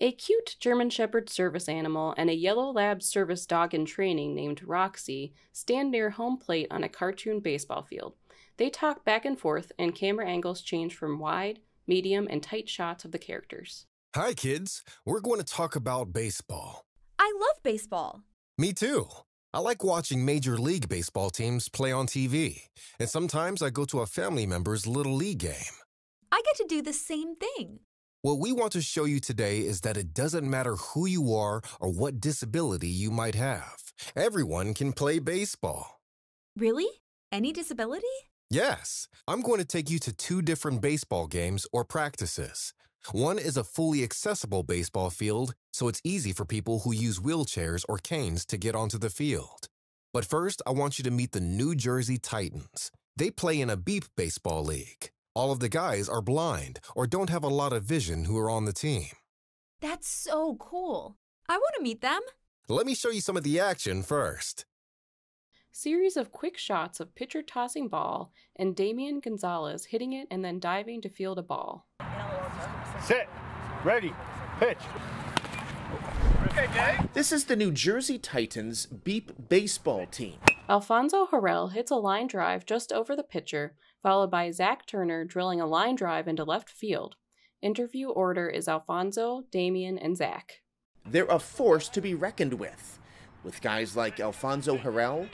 A cute German Shepherd service animal and a yellow lab service dog in training named Roxy stand near home plate on a cartoon baseball field. They talk back and forth, and camera angles change from wide, medium, and tight shots of the characters. Hi, kids. We're going to talk about baseball. I love baseball. Me too. I like watching Major League Baseball teams play on TV, and sometimes I go to a family member's Little League game. I get to do the same thing. What we want to show you today is that it doesn't matter who you are or what disability you might have. Everyone can play baseball. Really? Any disability? Yes, I'm going to take you to two different baseball games or practices. One is a fully accessible baseball field, so it's easy for people who use wheelchairs or canes to get onto the field. But first, I want you to meet the New Jersey Titans. They play in a beep baseball league. All of the guys are blind or don't have a lot of vision who are on the team. That's so cool. I want to meet them. Let me show you some of the action first. Series of quick shots of pitcher tossing ball and Damian Gonzalez hitting it and then diving to field a ball. Set. Ready. Pitch. This is the New Jersey Titans beep baseball team. Alfonso Harrell hits a line drive just over the pitcher, followed by Zach Turner drilling a line drive into left field. Interview order is Alfonso, Damian, and Zach. They're a force to be reckoned with, with guys like Alfonso Harrell,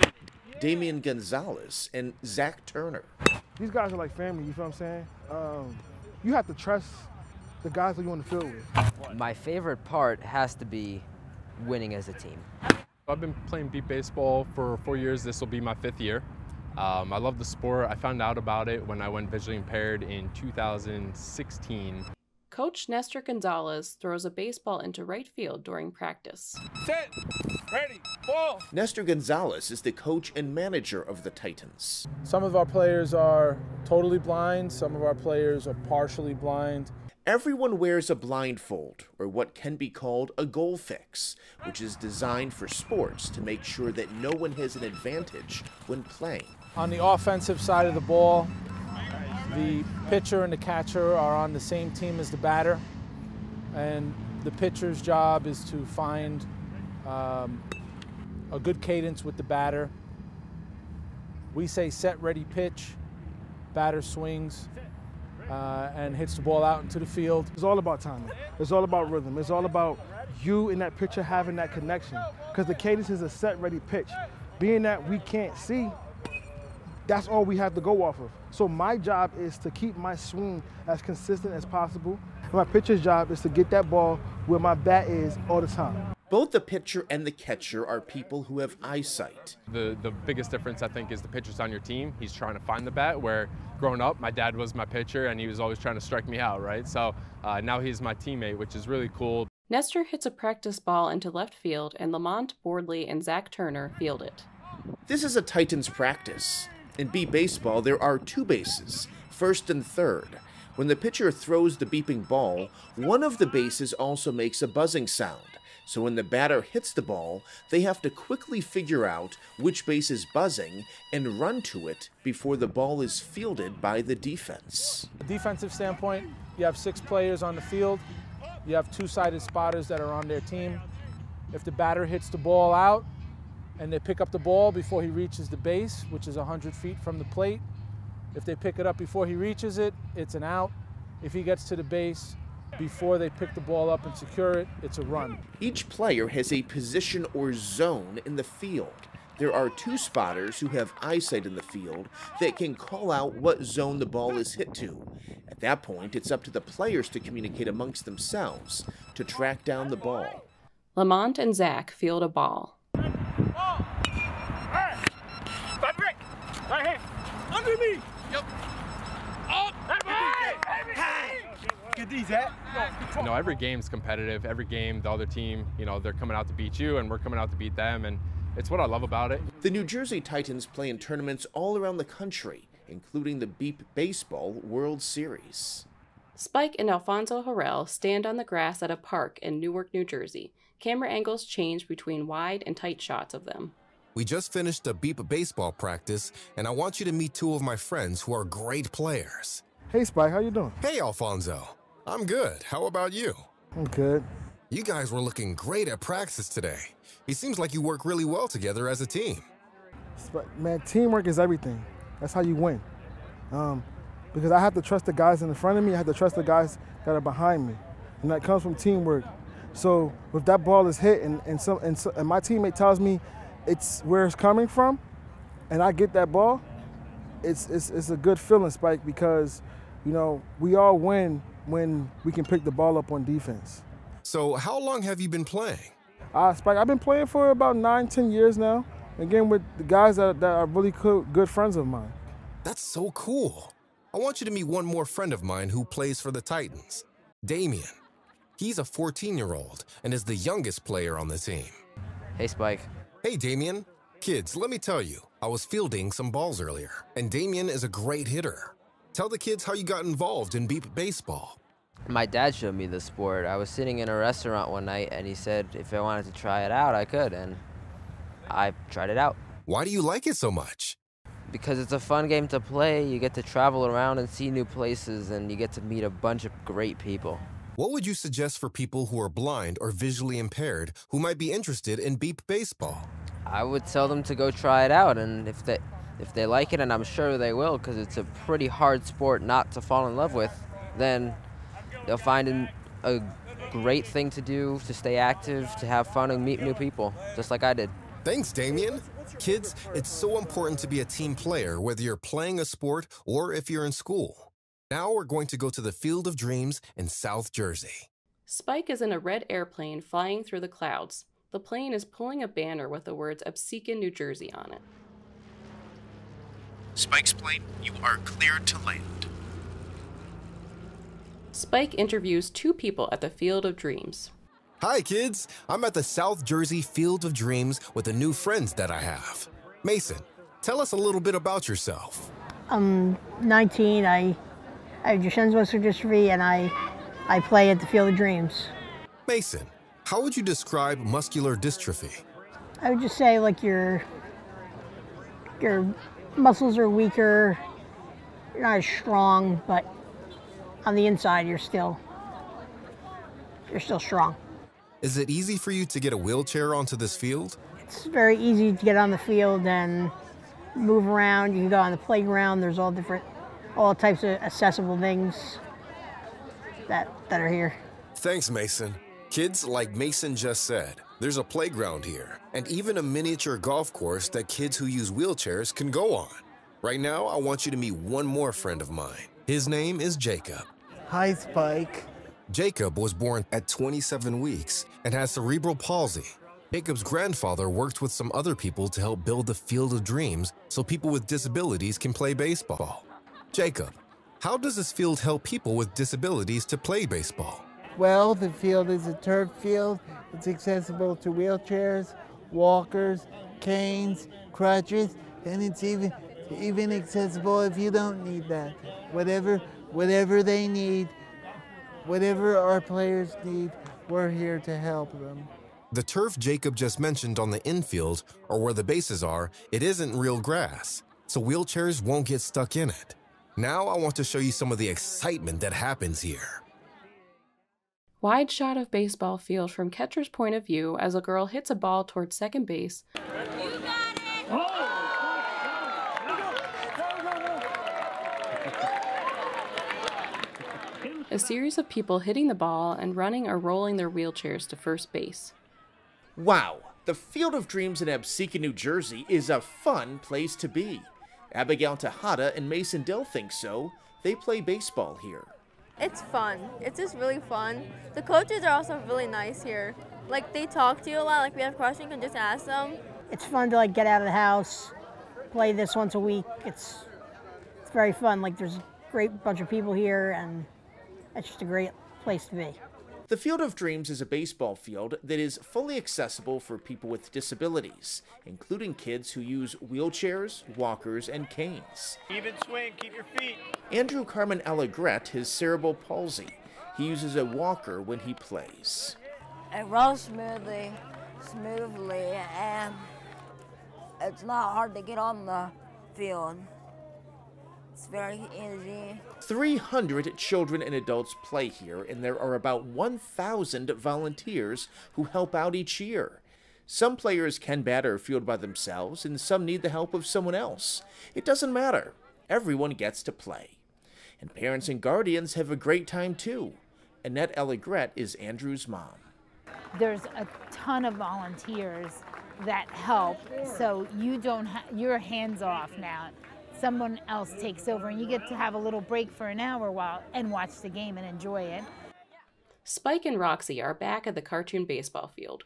Damian Gonzalez, and Zach Turner. These guys are like family, you feel what I'm saying? Um, you have to trust the guys that you want to field with. My favorite part has to be winning as a team. I've been playing beep baseball for four years. This will be my fifth year. Um, I love the sport. I found out about it when I went visually impaired in 2016. Coach Nestor Gonzalez throws a baseball into right field during practice. Set. Ready. Ball. Nestor Gonzalez is the coach and manager of the Titans. Some of our players are totally blind, some of our players are partially blind. Everyone wears a blindfold, or what can be called a goal fix, which is designed for sports to make sure that no one has an advantage when playing. On the offensive side of the ball, the pitcher and the catcher are on the same team as the batter, and the pitcher's job is to find um, a good cadence with the batter. We say set, ready, pitch. Batter swings uh, and hits the ball out into the field. It's all about timing. It's all about rhythm. It's all about you and that pitcher having that connection. Because the cadence is a set, ready pitch. Being that we can't see, that's all we have to go off of. So my job is to keep my swing as consistent as possible. My pitcher's job is to get that ball where my bat is all the time. Both the pitcher and the catcher are people who have eyesight. The, the biggest difference, I think, is the pitcher's on your team. He's trying to find the bat, where growing up, my dad was my pitcher and he was always trying to strike me out, right? So uh, now he's my teammate, which is really cool. Nestor hits a practice ball into left field, and Lamont Boardley and Zach Turner field it. This is a Titans practice. In beep baseball, there are two bases, first and third. When the pitcher throws the beeping ball, one of the bases also makes a buzzing sound. So when the batter hits the ball, they have to quickly figure out which base is buzzing and run to it before the ball is fielded by the defense. Defensive standpoint, you have six players on the field. You have two-sighted spotters that are on their team. If the batter hits the ball out and they pick up the ball before he reaches the base, which is 100 feet from the plate, if they pick it up before he reaches it, it's an out. If he gets to the base, before they pick the ball up and secure it, it's a run. Each player has a position or zone in the field. There are two spotters who have eyesight in the field that can call out what zone the ball is hit to. At that point, it's up to the players to communicate amongst themselves to track down the ball. Lamont and Zach field a ball. Right here. Under me. Yep. Up. Get these at. You know, every game's competitive. Every game, the other team, you know, they're coming out to beat you, and we're coming out to beat them, and it's what I love about it. The New Jersey Titans play in tournaments all around the country, including the Beep Baseball World Series. Spike and Alfonso Harrell stand on the grass at a park in Newark, New Jersey. Camera angles change between wide and tight shots of them. We just finished a beep baseball practice, and I want you to meet two of my friends who are great players. Hey, Spike, how you doing? Hey, Alfonso. I'm good. How about you? I'm good. You guys were looking great at practice today. It seems like you work really well together as a team. Man, teamwork is everything. That's how you win. Um, because I have to trust the guys in front of me. I have to trust the guys that are behind me, and that comes from teamwork. So if that ball is hit and and, some, and, so, and my teammate tells me it's where it's coming from, and I get that ball, it's, it's, it's a good feeling, Spike, because, you know, we all win when we can pick the ball up on defense. So how long have you been playing? Uh, Spike, I've been playing for about nine, ten years now. Again, with the guys that, that are really cool, good friends of mine. That's so cool. I want you to meet one more friend of mine who plays for the Titans, Damien. He's a 14 year old and is the youngest player on the team. Hey, Spike. Hey, Damien. Kids, let me tell you, I was fielding some balls earlier, and Damien is a great hitter. Tell the kids how you got involved in beep baseball. My dad showed me the sport. I was sitting in a restaurant one night, and he said if I wanted to try it out, I could, and I tried it out. Why do you like it so much? Because it's a fun game to play. You get to travel around and see new places, and you get to meet a bunch of great people. What would you suggest for people who are blind or visually impaired who might be interested in beep baseball? I would tell them to go try it out, and if they if they like it, and I'm sure they will, because it's a pretty hard sport not to fall in love with, then they'll find a great thing to do to stay active, to have fun, and meet new people, just like I did. Thanks, Damien. Kids, it's so important to be a team player, whether you're playing a sport or if you're in school. Now we're going to go to the Field of Dreams in South Jersey. Spike is in a red airplane flying through the clouds. The plane is pulling a banner with the words Absecon, New Jersey on it. Spike's plane, you are cleared to land. Spike interviews two people at the Field of Dreams. Hi, kids. I'm at the South Jersey Field of Dreams with the new friends that I have. Mason, tell us a little bit about yourself. I'm 19. I, I have Duchenne's muscular dystrophy, and I, I play at the Field of Dreams. Mason, how would you describe muscular dystrophy? I would just say like your your muscles are weaker. You're not as strong, but on the inside you're still you're still strong. Is it easy for you to get a wheelchair onto this field? It's very easy to get on the field and move around. You can go on the playground. There's all different all types of accessible things that that are here. Thanks, Mason. Kids, like Mason just said, there's a playground here, and even a miniature golf course that kids who use wheelchairs can go on. Right now, I want you to meet one more friend of mine. His name is Jacob. Hi, Spike. Jacob was born at 27 weeks and has cerebral palsy. Jacob's grandfather worked with some other people to help build the Field of Dreams so people with disabilities can play baseball. Jacob, how does this field help people with disabilities to play baseball? Well, the field is a turf field. It's accessible to wheelchairs, walkers, canes, crutches, and it's even even accessible if you don't need that. Whatever whatever they need, whatever our players need, we're here to help them. The turf Jacob just mentioned on the infield, or where the bases are, it isn't real grass, so wheelchairs won't get stuck in it. Now I want to show you some of the excitement that happens here. Wide shot of baseball field from catcher's point of view as a girl hits a ball towards second base. A series of people hitting the ball and running or rolling their wheelchairs to first base. Wow, the Field of Dreams in Absecon, New Jersey is a fun place to be. Abigail Tejada and Mason Dell think so. They play baseball here. It's fun. It's just really fun. The coaches are also really nice here. Like they talk to you a lot. Like we have questions, you can just ask them. It's fun to like get out of the house, play this once a week. It's it's very fun. Like there's a great bunch of people here, and it's just a great place to be. The Field of Dreams is a baseball field that is fully accessible for people with disabilities, including kids who use wheelchairs, walkers, and canes. Even swing, keep your feet. Andrew Carmen Allegret has cerebral palsy. He uses a walker when he plays. It rolls smoothly, smoothly, and it's not hard to get on the field. It's very easy. 300 children and adults play here, and there are about 1,000 volunteers who help out each year. Some players can bat or field by themselves, and some need the help of someone else. It doesn't matter. Everyone gets to play. And parents and guardians have a great time too. Annette Elegret is Andrew's mom. There's a ton of volunteers that help, so you don't ha- you're hands off now. Someone else takes over, and you get to have a little break for an hour while and watch the game and enjoy it. Spike and Roxy are back at the cartoon baseball field.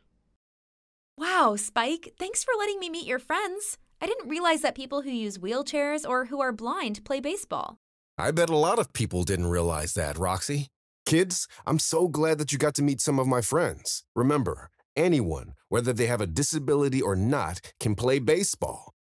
Wow, Spike, thanks for letting me meet your friends. I didn't realize that people who use wheelchairs or who are blind play baseball. I bet a lot of people didn't realize that, Roxy. Kids, I'm so glad that you got to meet some of my friends. Remember, anyone, whether they have a disability or not, can play baseball.